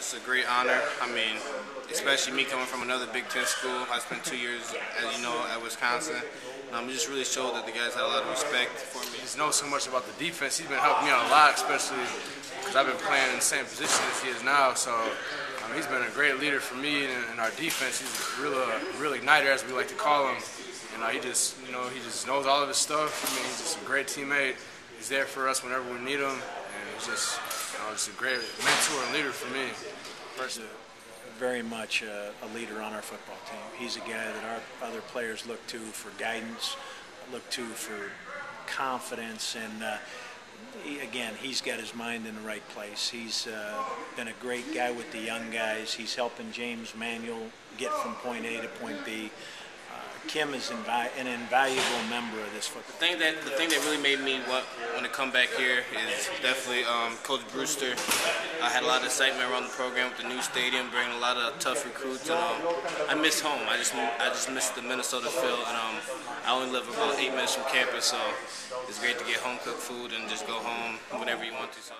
It's a great honor. I mean, especially me coming from another Big Ten school. I spent two years, as you know, at Wisconsin. Um, it just really showed that the guys had a lot of respect for me. He knows so much about the defense. He's been helping me out a lot, especially because I've been playing in the same position as he is now. So um, he's been a great leader for me and, and our defense. He's a real, uh, real igniter, as we like to call him. You know, he just, you know, he just knows all of his stuff. I mean, he's just a great teammate. He's there for us whenever we need him, and he's just, you know, just a great mentor and leader for me. He's very much a, a, leader on our football team. He's a guy that our other players look to for guidance, look to for confidence, and uh, he, again, he's got his mind in the right place. He's uh, been a great guy with the young guys. He's helping James Manuel get from point A to point B. Kim is invi- an invaluable member of this football. The thing that the thing that really made me want, want to come back here is definitely um, Coach Brewster. I had a lot of excitement around the program with the new stadium, bringing a lot of tough recruits, and um, I miss home. I just I just miss the Minnesota feel, and um, I only live about eight minutes from campus, so it's great to get home cooked food and just go home whenever you want to. So.